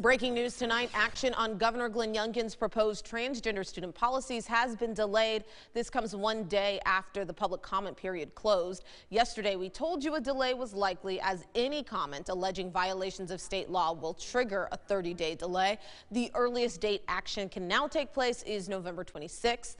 Breaking news tonight, action on Governor Glenn Youngkin's proposed transgender student policies has been delayed. This comes one day after the public comment period closed. Yesterday, we told you a delay was likely as any comment alleging violations of state law will trigger a 30-day delay. The earliest date action can now take place is November 26th.